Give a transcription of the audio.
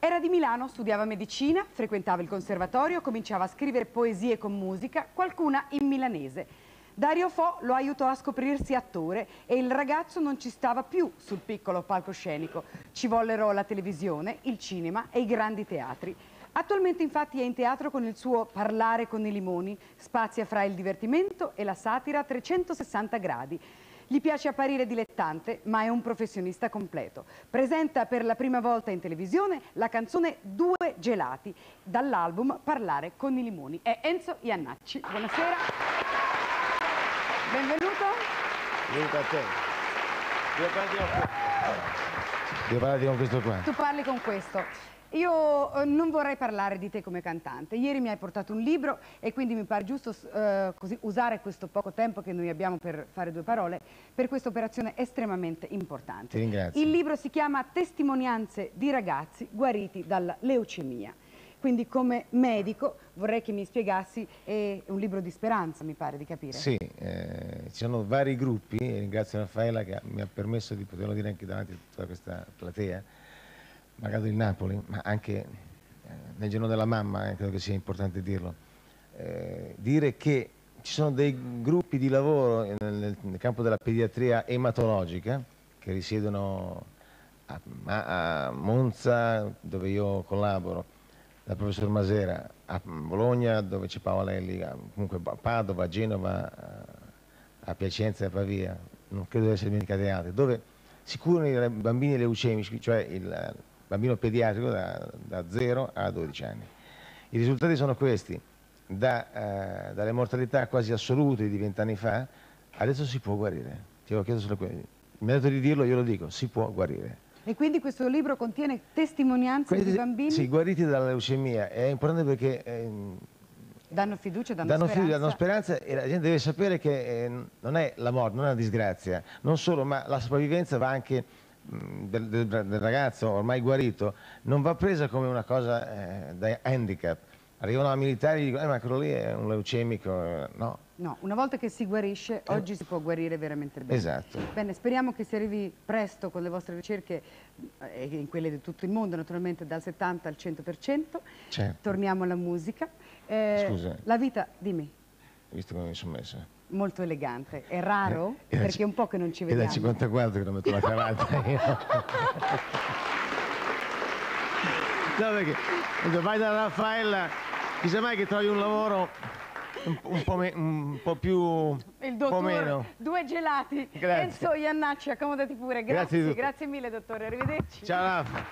Era di Milano, studiava medicina, frequentava il conservatorio, cominciava a scrivere poesie con musica, qualcuna in milanese. Dario Fo lo aiutò a scoprirsi attore e il ragazzo non ci stava più sul piccolo palcoscenico. Ci vollero la televisione, il cinema e i grandi teatri. Attualmente infatti è in teatro con il suo Parlare con i limoni, spazia fra il divertimento e la satira a 360 gradi. Gli piace apparire dilettante, ma è un professionista completo. Presenta per la prima volta in televisione la canzone Due gelati, dall'album Parlare con i limoni. È Enzo Iannacci. Buonasera. Benvenuto. Benvenuto a te. Devo parlarti con questo qua. Tu parli con questo. Io eh, non vorrei parlare di te come cantante. Ieri mi hai portato un libro e quindi mi pare giusto eh, così, usare questo poco tempo che noi abbiamo per fare due parole per questa operazione estremamente importante. Ti ringrazio. Il libro si chiama Testimonianze di ragazzi guariti dalla leucemia. Quindi come medico vorrei che mi spiegassi, è un libro di speranza mi pare di capire. Sì, eh, ci sono vari gruppi e ringrazio Raffaella che mi ha permesso di poterlo dire anche davanti a tutta questa platea magari il Napoli, ma anche eh, nel giorno della mamma, eh, credo che sia importante dirlo, eh, dire che ci sono dei gruppi di lavoro nel, nel campo della pediatria ematologica che risiedono a, a, Monza, dove io collaboro, dal professor Masera, a Bologna, dove c'è Paola Lelli, comunque a Padova, a Genova, a Piacenza e a Pavia, non credo di essere dimenticati altri, dove si curano i bambini leucemici, cioè il, bambino pediatrico da, da 0 a 12 anni. I risultati sono questi, da, eh, dalle mortalità quasi assolute di 20 anni fa, adesso si può guarire. Ti avevo chiesto solo quello. Il metodo di dirlo io lo dico, si può guarire. E quindi questo libro contiene testimonianze Questi, di bambini? Sì, guariti dalla leucemia. È importante perché... Eh, danno fiducia, danno, danno speranza. Fiducia, danno speranza e la gente deve sapere che eh, non è la morte, non è una disgrazia. Non solo, ma la sopravvivenza va anche del, del, del, ragazzo ormai guarito non va presa come una cosa eh, da handicap. Arrivano a militari e dicono, eh, ma quello lì è un leucemico, eh, no. No, una volta che si guarisce, eh. oggi si può guarire veramente bene. Esatto. Bene, speriamo che si arrivi presto con le vostre ricerche, e in quelle di tutto il mondo, naturalmente dal 70 al 100%. Certo. Torniamo alla musica. Eh, Scusa. La vita, dimmi. Visto come mi sono messo molto elegante. È raro? Eh, perché è un po' che non ci vediamo. È da 54 che non metto la cravatta io. no, perché vai da Raffaella, chissà mai che trovi un lavoro un, un, po, me, un po' più il dottor, meno. due gelati grazie. Enzo Iannacci accomodati pure grazie, grazie, grazie mille dottore arrivederci ciao Raffa